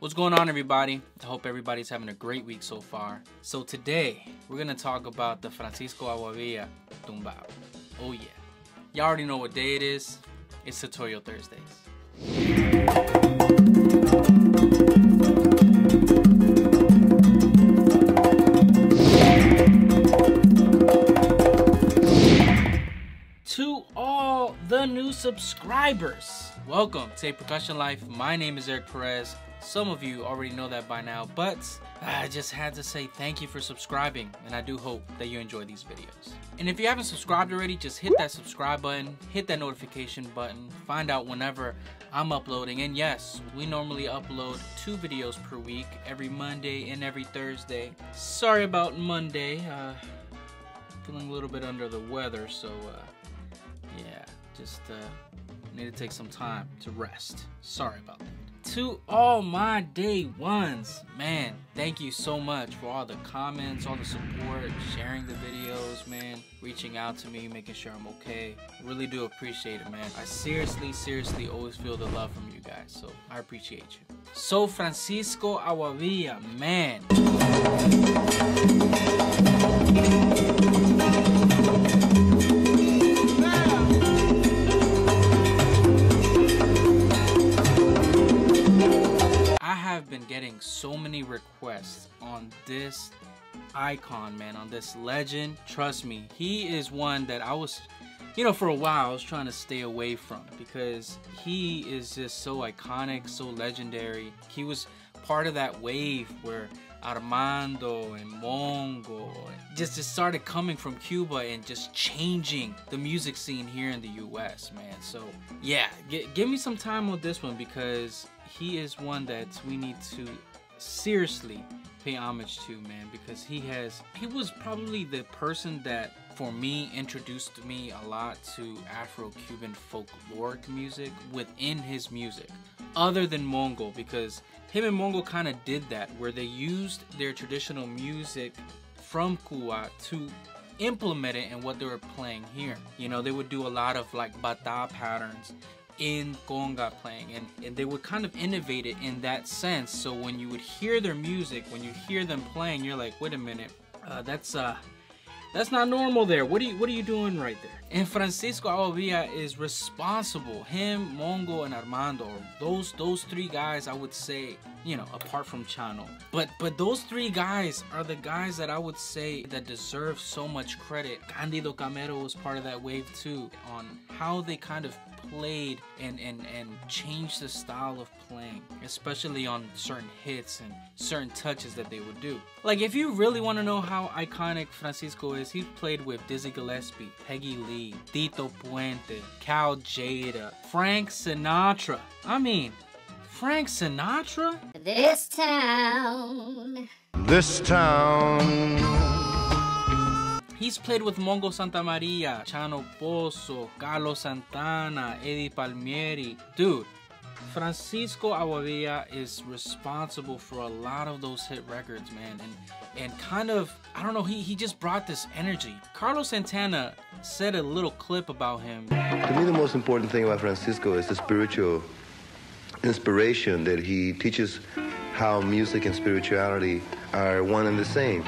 What's going on everybody? I hope everybody's having a great week so far. So today, we're gonna talk about the Francisco Aguabella Tumbao. Oh yeah. Y'all already know what day it is. It's Tutorial Thursdays. To all the new subscribers, welcome to A Percussion Life. My name is Eric Perez. Some of you already know that by now, but I just had to say thank you for subscribing, and I do hope that you enjoy these videos. And if you haven't subscribed already, just hit that subscribe button, hit that notification button, find out whenever I'm uploading. And yes, we normally upload two videos per week, every Monday and every Thursday. Sorry about Monday, uh, feeling a little bit under the weather, so uh, just uh, need to take some time to rest. Sorry about that. To all my day ones, man, thank you so much for all the comments, all the support, sharing the videos, man, reaching out to me, making sure I'm okay. Really do appreciate it, man. I seriously, seriously always feel the love from you guys, so I appreciate you. So Francisco Aguabella, man. Been getting so many requests on this icon, man, on this legend. Trust me, he is one that I was, you know, for a while I was trying to stay away from because he is just so iconic, so legendary. He was part of that wave where Armando and Mongo just, just started coming from Cuba and just changing the music scene here in the US, man. So, yeah, give me some time on this one because he is one that we need to seriously pay homage to, man, because he has he was probably the person that for me introduced me a lot to Afro-Cuban folkloric music within his music. Other than Mongo because him and Mongo kind of did that where they used their traditional music from Cuba to implement it in what they were playing here. You know, they would do a lot of like bata patterns in conga playing and, and they would kind of innovate it in that sense. So when you would hear their music when you hear them playing you're like wait a minute uh, that's uh that's not normal there. What are you what are you doing right there and francisco Aguabella is responsible him mongo and armando those those three guys i would say you know apart from chano but but those three guys are the guys that i would say that deserve so much credit candido camero was part of that wave too on how they kind of played and, and, and changed the style of playing, especially on certain hits and certain touches that they would do. Like, if you really want to know how iconic Francisco is, he played with Dizzy Gillespie, Peggy Lee, Tito Puente, Cal Tjader, Frank Sinatra. I mean, Frank Sinatra? This town. This town. He's played with Mongo Santamaria, Chano Pozo, Carlos Santana, Eddie Palmieri. Dude, Francisco Aguabella is responsible for a lot of those hit records, man. And and kind of, I don't know, he, he just brought this energy. Carlos Santana said a little clip about him. To me, the most important thing about Francisco is the spiritual inspiration that he teaches how music and spirituality are one and the same.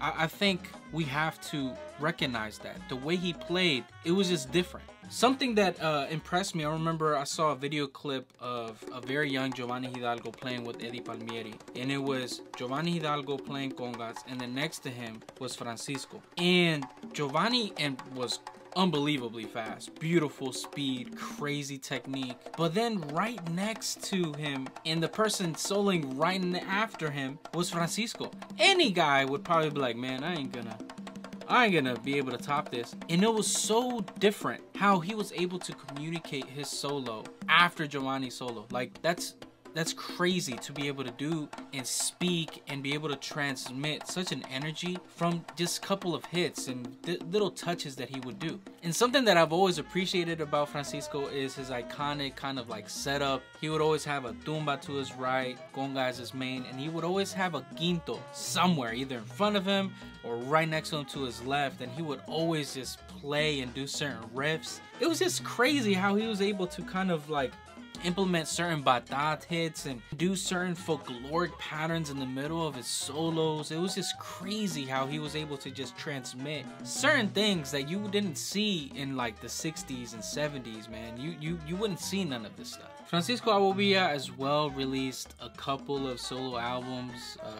I, I think we have to recognize that. The way he played, it was just different. Something that uh, impressed me, I remember I saw a video clip of a very young Giovanni Hidalgo playing with Eddie Palmieri. And it was Giovanni Hidalgo playing congas, and then next to him was Francisco. And Giovanni and was unbelievably fast. Beautiful speed, crazy technique. But then right next to him, and the person soloing right after him was Francisco. Any guy would probably be like, man, I ain't gonna I ain't gonna be able to top this. And it was so different how he was able to communicate his solo after Giovanni's solo. Like that's that's crazy to be able to do and speak and be able to transmit such an energy from just a couple of hits and little touches that he would do. And something that I've always appreciated about Francisco is his iconic kind of like setup. He would always have a tumba to his right, conga as his main, and he would always have a quinto somewhere, either in front of him or right next to him to his left, and he would always just play and do certain riffs. It was just crazy how he was able to kind of like implement certain batat hits and do certain folkloric patterns in the middle of his solos. It was just crazy how he was able to just transmit certain things that you didn't see in like the 60s and 70s, man. You you you wouldn't see none of this stuff. Francisco Aguabella as well released a couple of solo albums. Uh,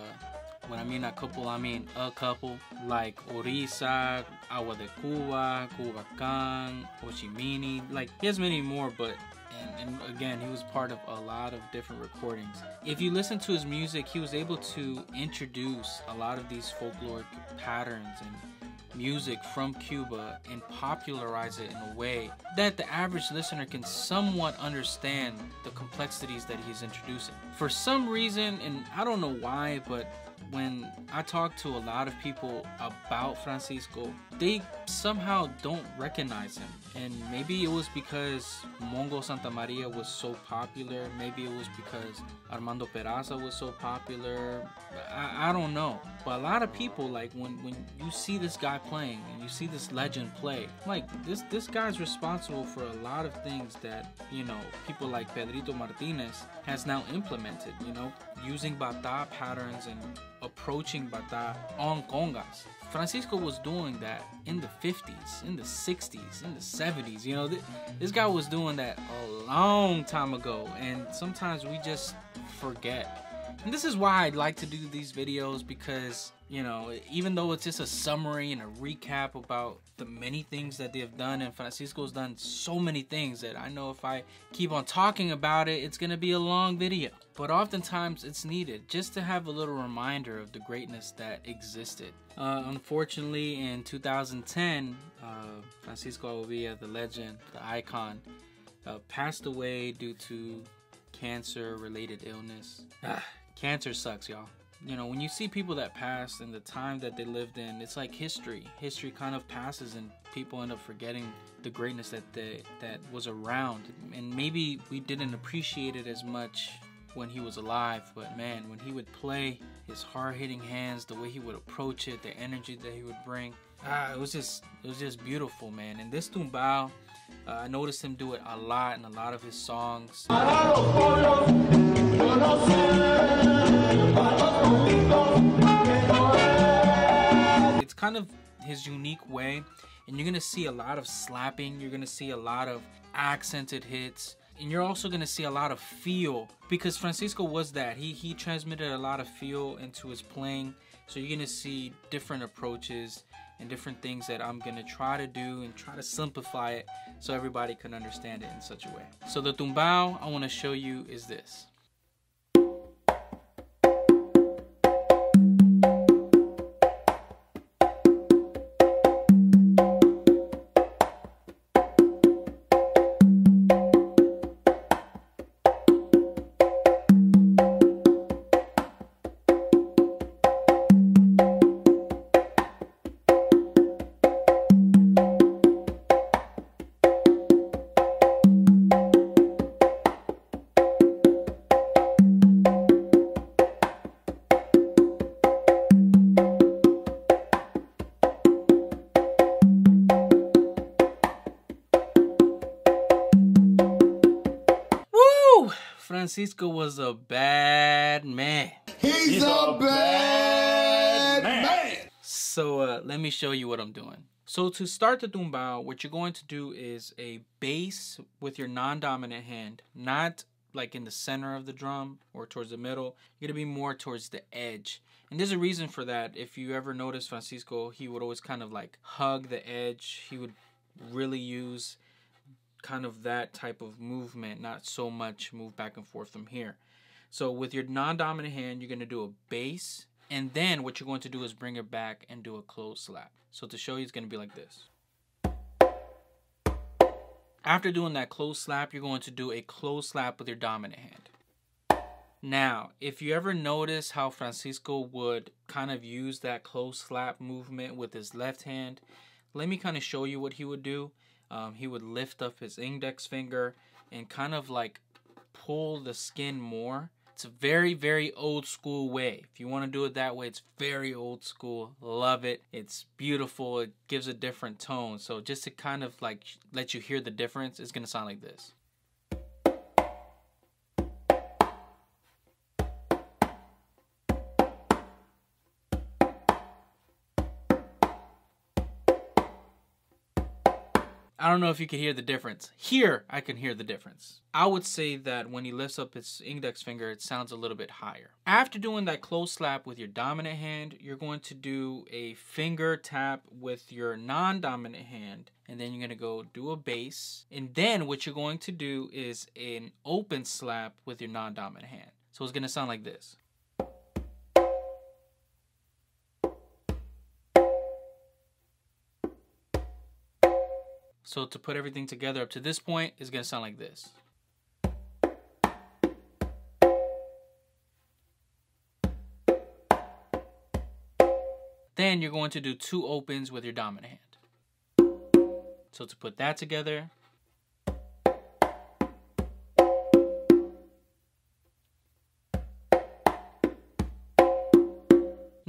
when I mean a couple, I mean a couple, like Orisa, Agua de Cuba, Cubacán, Ochimini. Like, he has many more, but and, and, again, he was part of a lot of different recordings. If you listen to his music, he was able to introduce a lot of these folkloric patterns and music from Cuba and popularize it in a way that the average listener can somewhat understand the complexities that he's introducing. For some reason, and I don't know why, but when I talk to a lot of people about Francisco, they somehow don't recognize him. And maybe it was because Mongo Santamaria was so popular. Maybe it was because Armando Peraza was so popular. I, I don't know. But a lot of people, like when, when you see this guy playing and you see this legend play, like this this guy's responsible for a lot of things that, you know, people like Pedrito Martinez has now implemented, you know, using bata patterns and approaching bata on congas. Francisco was doing that in the 50s, in the 60s, in the 70s. You know, th- this guy was doing that a long time ago, and sometimes we just forget. And this is why I'd like to do these videos because, you know, even though it's just a summary and a recap about the many things that they have done, and Francisco's done so many things that I know if I keep on talking about it, it's to be a long video. But oftentimes it's needed just to have a little reminder of the greatness that existed. Uh, unfortunately, in 2010, uh, Francisco Aguabella, the legend, the icon, uh, passed away due to cancer related illness. Ah, cancer sucks, y'all. You know, when you see people that passed and the time that they lived in, it's like history. History kind of passes and people end up forgetting the greatness that they, that was around. And maybe we didn't appreciate it as much when he was alive, but man, when he would play, his hard-hitting hands, the way he would approach it, the energy that he would bring, ah, it was just it was just beautiful, man. And this tumbao, uh, I noticed him do it a lot in a lot of his songs. It's kind of his unique way, and you're gonna see a lot of slapping. You're gonna see a lot of accented hits and you're also gonna see a lot of feel because Francisco was that. He he transmitted a lot of feel into his playing. So you're gonna see different approaches and different things that I'm gonna try to do and try to simplify it so everybody can understand it in such a way. So the tumbao I wanna show you is this. Francisco was a bad man. He's, He's a, a, bad, man. man. So uh, let me show you what I'm doing. So to start the tumbao, what you're going to do is a bass with your non-dominant hand, not like in the center of the drum or towards the middle. You're gonna be more towards the edge. And there's a reason for that. If you ever notice Francisco, he would always kind of like hug the edge. He would really use kind of that type of movement, not so much move back and forth from here. So with your non-dominant hand, you're going to do a bass, and then what you're going to do is bring it back and do a close slap. So to show you, it's going to be like this. After doing that close slap, you're going to do a close slap with your dominant hand. Now, if you ever notice how Francisco would kind of use that close slap movement with his left hand, let me kind of show you what he would do um, he would lift up his index finger and kind of like pull the skin more. It's a very, very old school way. If you want to do it that way, it's very old school. Love it. It's beautiful. It gives a different tone. So just to kind of like let you hear the difference, it's going to sound like this. Don't know if you can hear the difference. Here, I can hear the difference. I would say that when he lifts up his index finger, it sounds a little bit higher. After doing that close slap with your dominant hand, you're going to do a finger tap with your non-dominant hand, and then you're going to go do a bass. And then what you're going to do is an open slap with your non-dominant hand. So it's going to sound like this. So to put everything together up to this point is going to sound like this. Then you're going to do two opens with your dominant hand. So to put that together,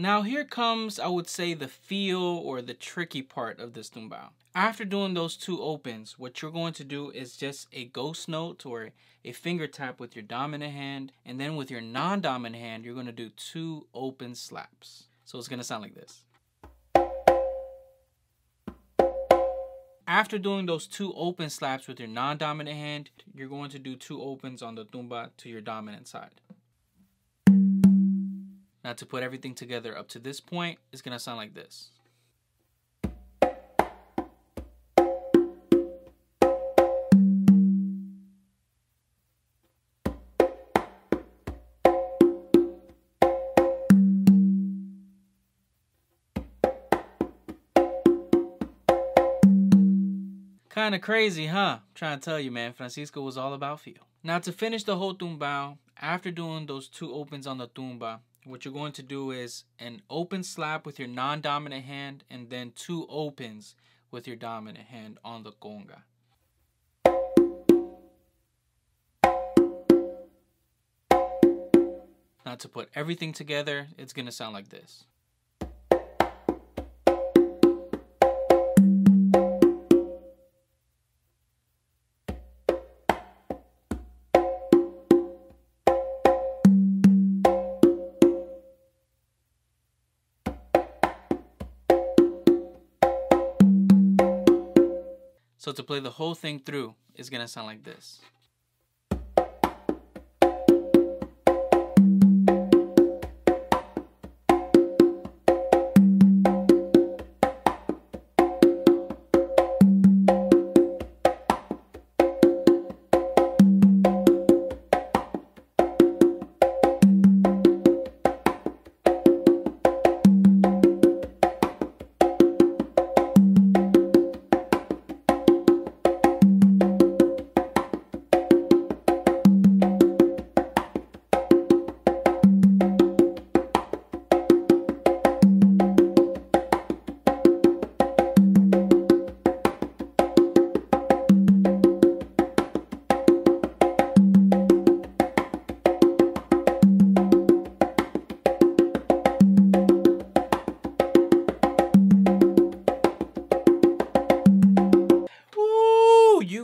Now here comes, I would say, the feel or the tricky part of this tumbao. After doing those two opens, what you're going to do is just a ghost note or a finger tap with your dominant hand. And then with your non-dominant hand, you're going to do two open slaps. So it's going to sound like this. After doing those two open slaps with your non-dominant hand, you're going to do two opens on the tumba to your dominant side. Now to put everything together up to this point, it's gonna sound like this. Kinda crazy, huh? I'm trying to tell you, man, Francisco was all about feel. Now to finish the whole tumbao, after doing those two opens on the tumba, what you're going to do is an open slap with your non-dominant hand and then two opens with your dominant hand on the conga. Now to put everything together, it's going to sound like this. So to play the whole thing through is gonna sound like this.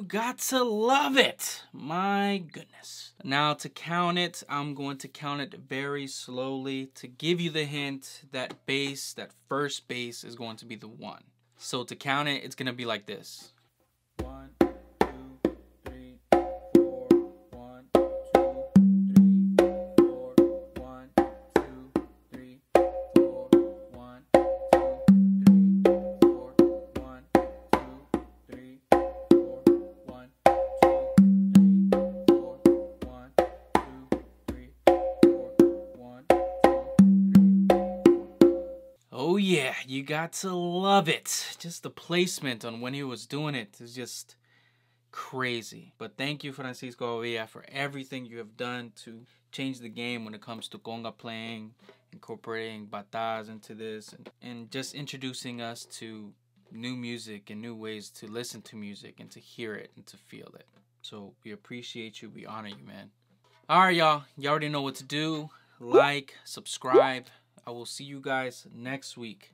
Got to love it. My goodness. Now to count it, I'm going to count it very slowly to give you the hint that base, that first base is going to be the one. So to count it, it's going to be like this. Yeah, you got to love it. Just the placement on when he was doing it is just crazy. But thank you, Francisco Villa, for everything you have done to change the game when it comes to conga playing, incorporating batas into this, and, and just introducing us to new music and new ways to listen to music and to hear it and to feel it. So we appreciate you. We honor you, man. All right, y'all. You already know what to do. Like, subscribe. I will see you guys next week.